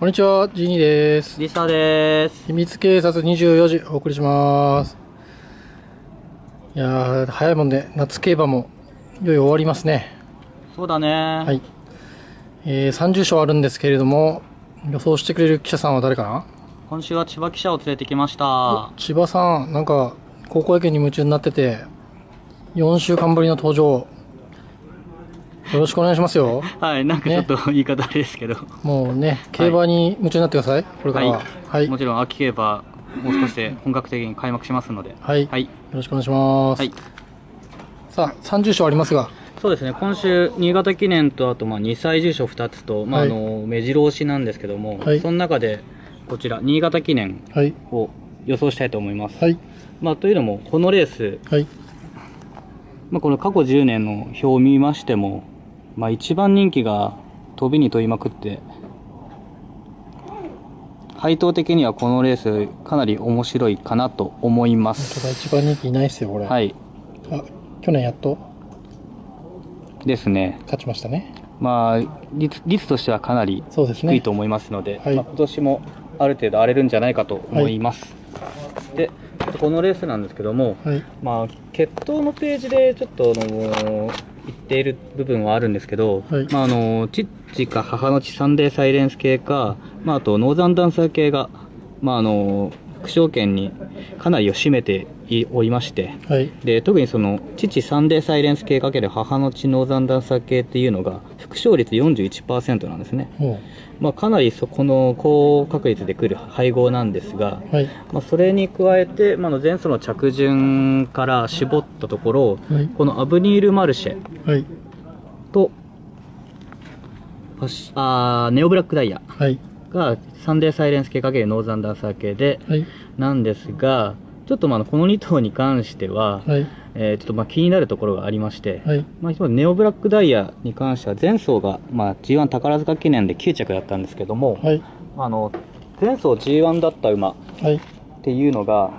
こんにちは、ジーニーです。リサです。秘密警察24時お送りします。いやー、早いもんで、夏競馬もいよいよ終わりますね。そうだね。ははい。えー、30勝あるんですけれども、予想してくれる記者さんは誰かな？今週は千葉記者を連れてきました。千葉さん、なんか、高校野球に夢中になってて、4週間ぶりの登場。よろしくお願いしますよ。はい、なんかちょっと言い方あれですけど。もうね、競馬に夢中になってください。これからは。はい。もちろん秋競馬、もう少しで本格的に開幕しますので。はい。はい。よろしくお願いします。はい。さあ、30勝ありますが、そうですね、今週、新潟記念と、あと、まあ、2歳重賞2つと、まあ、はいあの、目白押しなんですけども、はいその中で、こちら、新潟記念はい。を予想したいと思います。はい。まあ、というのも、このレース、はい。まあ、この過去10年の表を見ましても、まあ、一番人気が飛びに飛びまくって配当的にはこのレースかなり面白いかなと思いま本当だ、す一番人気いないっすよ、これ。。はいいあ、去年やっと？ですね勝ちましたね。まあ率率としてはかなり。低いと思いますので、はいまあ、今年もある程度荒れるんじゃないかと思います、でちょっとこのレースなんですけども、はい。まあ、血統のページでちょっとあの言っている部分はあるんですけど、はいまあ、あの父か母の血サンデーサイレンス系か、まあ、あとノーザンダンサー系が、まあ、あの副賞権にかなりを占めておりましてはい。で特にその父サンデーサイレンス系かける母の血ノーザンダンサー系っていうのが副賞率41%なんですね、もまあ、かなりそこの高確率で来る配合なんですが、う。はい。まあ、それに加えて、まあ、前走の着順から絞ったところ、はい。このアブニール・マルシェはい。とファッシあーネオブラックダイヤはい。がサンデーサイレンス系かけるノーザンダンサー系ではい。なんですがちょっとまあこの2頭に関しては、はい。えーちょっとまあ気になるところがありまして、はい。まあ、ネオブラックダイヤに関しては前走が、まあ、G1 宝塚記念で9着だったんですけども、はい。あの前走 G1 だった馬はい。っていうのが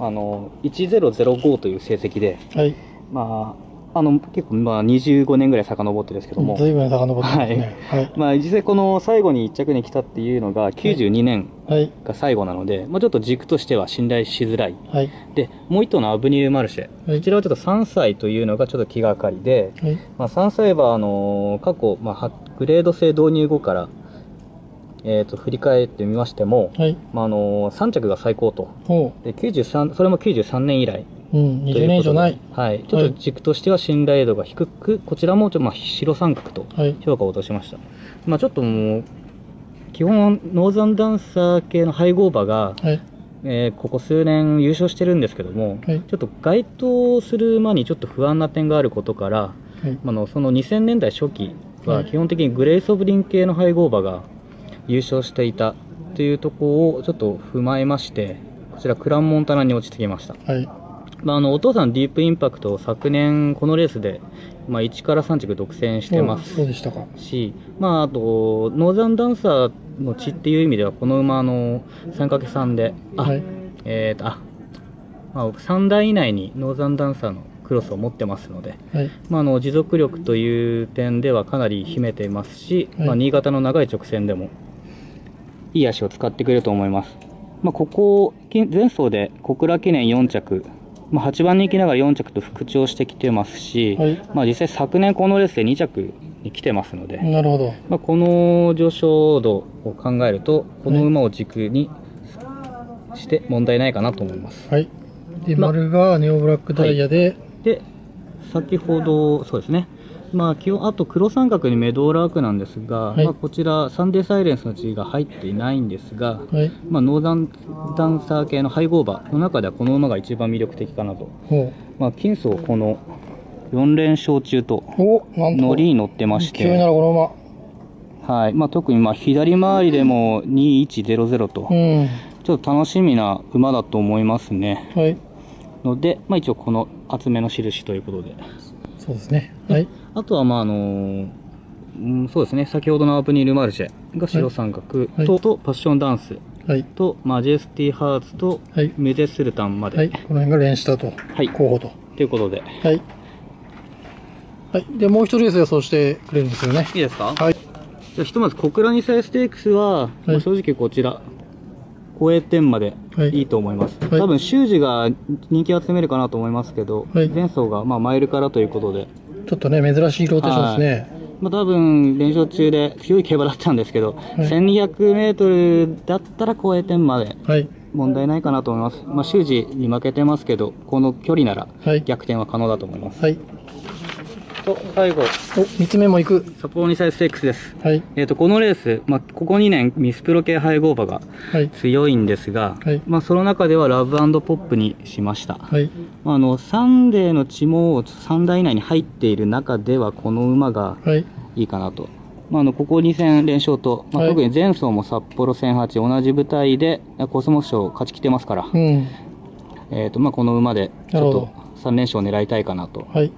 あの1005という成績で、はい。まあ、あの結構、まあ、25年ぐらい遡ってですけども、ずいぶん遡ってますね。はい。まあ、実際この最後に1着に来たっていうのが92年はい。が最後なので、まあ、ちょっと軸としては信頼しづらいはい。でもう1頭のアブニル・マルシェ、はいこちらはちょっと3歳というのがちょっと気がかりで、はい。まあ、3歳馬はあの過去、まあは、グレード制導入後から、えー、と振り返ってみましても、はい。まあ、あの3着が最高とほで93それも93年以来う。うん。20年以上ない。はい、ちょっと軸としては信頼度が低く、こちらもちょっとまあ白三角とはい。評価を落としました。まあ、ちょっともう、基本、ノーザンダンサー系の配合馬が、はい。えーここ数年優勝してるんですけども、はい。ちょっと該当する馬にちょっと不安な点があることから、はい。まああのその2000年代初期ははい基本的にグレイソブリン系の配合馬が優勝していたというところをちょっと踏まえまして、こちらクランモンタナに落ちてきました。はい。まあ、あのお父さんディープインパクトを昨年このレースで、まあ、1から3着独占してまおすそうでしたか。し、まあ、あとノーザンダンサーの血っていう意味ではこの馬の 3×3 であ、はい。えーとあ、まあ、3台以内にノーザンダンサーのクロスを持ってますので、はい。まあ、あの持続力という点ではかなり秘めていますし、はいまあ、新潟の長い直線でもいい足を使ってくれると思います、まあ、ここき前走で小倉記念4着、まあ、8番人気ながら4着と復調してきてますし、はい。まあ、実際昨年このレースで2着に来てますので、なるほど。まあ、この上昇度を考えるとこの馬を軸にして問題ないかなと思います、はい。で、ま丸がネオブラックダイヤで、で先ほどそうですねまあ基本あと黒三角にメドーラークなんですが、はいまあ、こちらサンデーサイレンスの地位が入っていないんですが、はい。まあ、ノーザンダンサー系の配合馬の中ではこの馬が一番魅力的かなと、ほまあ、金層この4連勝中とう。お、なんと。乗りに乗ってまして、らこのはいまあ、特にまあ左回りでも2100と、馬。うん。ちょっと楽しみな馬だと思いますね。はい。ので、まあ、一応この厚めの印ということで。そうですね。はい。あとは、まああのうん、そうですね、先ほどのアブニール・マルシェが白三角はいと、とパッションダンスはい。と、マジェスティ・ハーツと、はい。メゼスルタンまで、はい。この辺が連したと。はい候補と。ということで。はい。はい。で、もう一人レース予想してくれるんですよね。いいですか？はい。じゃあひとまず小倉2歳ステークスは、まあ正直こちら、超え点まではいいいと思います。はい多分修二が人気を集めるかなと思いますけど、はい前走がまあマイルからということで、ちょっとね、珍しいローテーションですね。まあ多分連勝中で強い競馬だったんですけど、い1200メートルだったら超え点まではい。問題ないかなと思います。まあ修二に負けてますけど、この距離ならはい。逆転は可能だと思います。はい。と、最後、お、三つ目も行く。札幌2歳ステークスです。はい。えっ、と、このレース、まあ、ここ2年、ミスプロ系配合馬がはい。強いんですが、はいまあ、その中ではラブポップにしました。はい。まあ、あの、サンデーの血も3代以内に入っている中では、この馬がはい。いいかなと。まあ、あの、ここ2戦連勝と、まあ、はい特に前走も札幌1008同じ舞台でコスモス賞勝ちきてますから、うん。えっ、と、まあ、この馬でちょっと3連勝を狙いたいかなと。はい。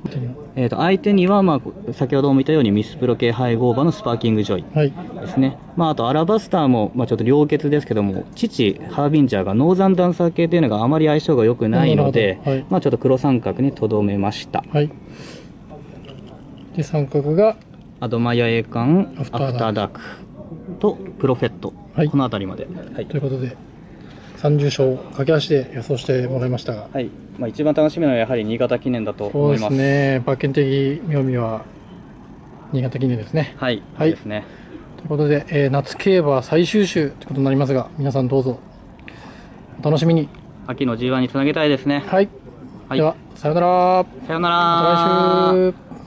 えっ、と、相手には、まあ、先ほども言ったようにミスプロ系配合馬のスパーキングジョイ。はい。ですね。まあ、あと、アラバスターも、まあ、ちょっと良血ですけども、父、ハービンジャーがノーザンダンサー系というのがあまり相性が良くないので、はいまあ、ちょっと黒三角にとどめました。はい。で、三角が、アドマヤ栄冠、アフアフターダークターダークと、プロフェット。はいこの辺りまで。はいと。いうことで、30勝駆け足で予想してもらいましたが、はい。まあ、一番楽しみなのはやはり新潟記念だとそうで思いますす。ね、馬券的妙味は、新潟記念ですね。はい。はいですね。ということで、えー夏競馬最終週ということになりますが、皆さんどうぞ、お楽しみに。秋の G1 につなげたいですね。はい。はいでは、さよなら。さよなら。また来週。